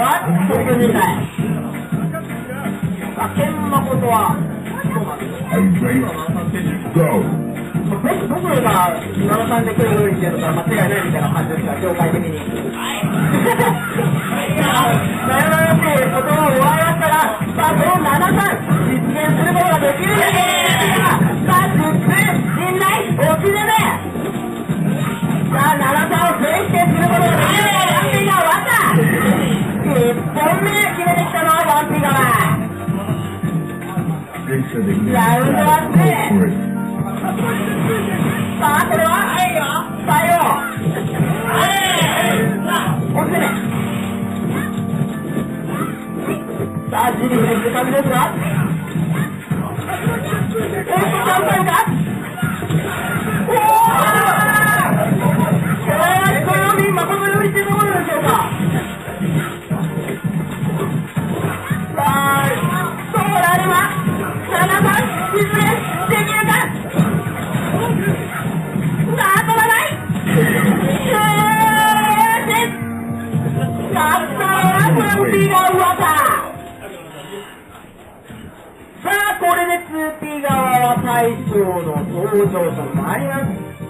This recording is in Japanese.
は東京時代。さあ、剣誠は、Are you ready? Go. 僕が今野さんで来るよりっていうのが間違いないみたいな感じですか、業界的に。さあ、7番をプレイしてすることができるワンピーが終わった1本目決めてきたのはワンピーが They said they didn't Yeah, it was try. about that. Go for it. さあ、これは最後押せねさあ、ジリジリって感じですがス P 側は大将の登場となります。